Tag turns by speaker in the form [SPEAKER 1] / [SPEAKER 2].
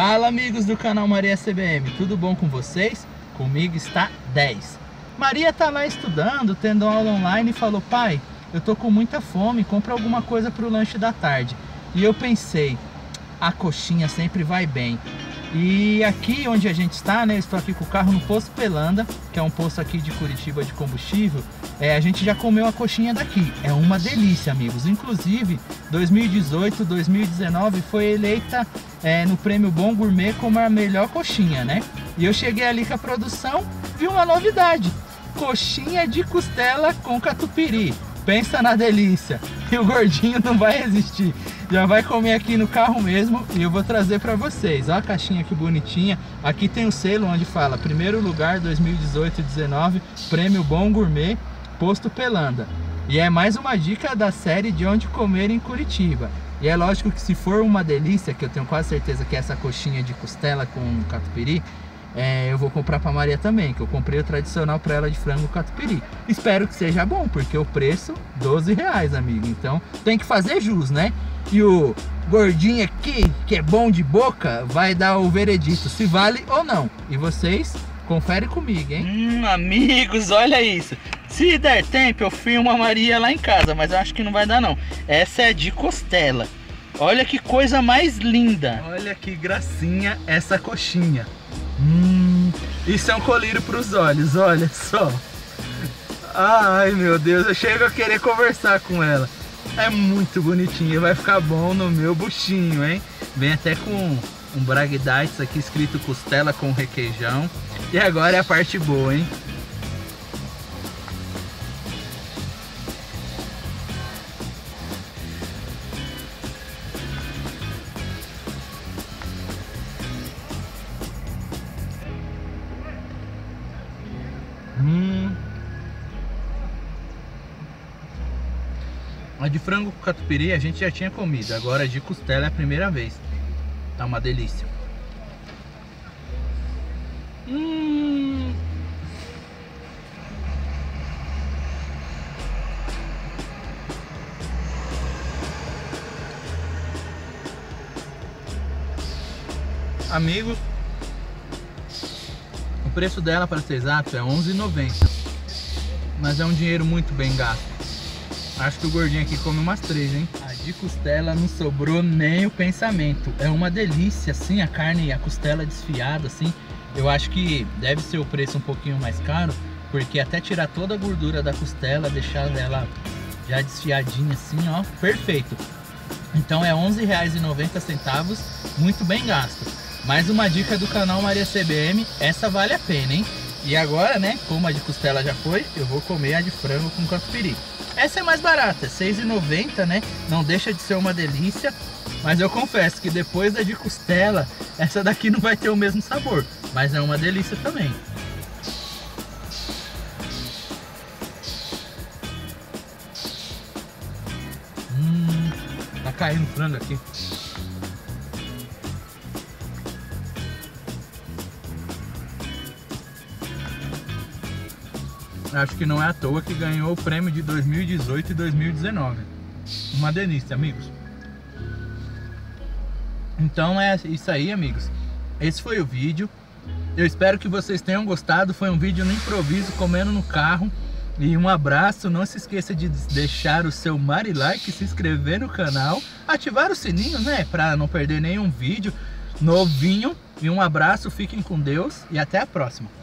[SPEAKER 1] Fala amigos do canal Maria CBM, tudo bom com vocês? Comigo está 10. Maria tá lá estudando, tendo aula online e falou: "Pai, eu tô com muita fome, compra alguma coisa para o lanche da tarde". E eu pensei: a coxinha sempre vai bem. E aqui onde a gente está, né? Estou aqui com o carro no Posto Pelanda, que é um posto aqui de Curitiba de combustível. É, a gente já comeu a coxinha daqui. É uma delícia, amigos. Inclusive, 2018, 2019 foi eleita é, no Prêmio Bom Gourmet como a melhor coxinha, né? E eu cheguei ali com a produção, vi uma novidade: coxinha de costela com catupiry. Pensa na delícia. E o gordinho não vai resistir já vai comer aqui no carro mesmo e eu vou trazer para vocês. Olha a caixinha que bonitinha. Aqui tem o selo onde fala primeiro lugar 2018 e 19, prêmio Bom Gourmet, posto Pelanda. E é mais uma dica da série de onde comer em Curitiba. E é lógico que se for uma delícia, que eu tenho quase certeza que é essa coxinha de costela com catupiry, é, eu vou comprar para Maria também, que eu comprei o tradicional para ela de frango catupiry. Espero que seja bom, porque o preço 12 reais, amigo. Então tem que fazer jus, né? E o gordinho aqui, que é bom de boca, vai dar o veredito se vale ou não. E vocês conferem comigo, hein?
[SPEAKER 2] Hum, amigos, olha isso. Se der tempo, eu filmo a Maria lá em casa, mas eu acho que não vai dar não. Essa é de costela. Olha que coisa mais linda.
[SPEAKER 1] Olha que gracinha essa coxinha. Hum, isso é um colírio para os olhos, olha só. Ai meu Deus, eu chego a querer conversar com ela. É muito bonitinho, vai ficar bom no meu buchinho, hein? Vem até com um Bragdites aqui escrito costela com requeijão. E agora é a parte boa, hein? De frango com catupiry a gente já tinha comido, agora a de costela é a primeira vez. Tá uma delícia. Hum. Amigos, o preço dela, para ser exato, é R$11,90. Mas é um dinheiro muito bem gasto. Acho que o gordinho aqui come umas três, hein? A de costela não sobrou nem o pensamento. É uma delícia, assim, a carne e a costela desfiada, assim. Eu acho que deve ser o preço um pouquinho mais caro, porque até tirar toda a gordura da costela, deixar ela já desfiadinha assim, ó, perfeito. Então é R$11,90, muito bem gasto. Mais uma dica do canal Maria CBM, essa vale a pena, hein? E agora, né, como a de costela já foi, eu vou comer a de frango com catupiry. Essa é mais barata, é R$6,90, né? Não deixa de ser uma delícia. Mas eu confesso que depois da de costela, essa daqui não vai ter o mesmo sabor. Mas é uma delícia também. Hum, tá caindo frango aqui. Acho que não é à toa que ganhou o prêmio de 2018 e 2019. Uma delícia, amigos. Então é isso aí, amigos. Esse foi o vídeo. Eu espero que vocês tenham gostado. Foi um vídeo no improviso, comendo no carro. E um abraço, não se esqueça de deixar o seu like, se inscrever no canal, ativar o sininho, né, para não perder nenhum vídeo novinho. E um abraço, fiquem com Deus e até a próxima.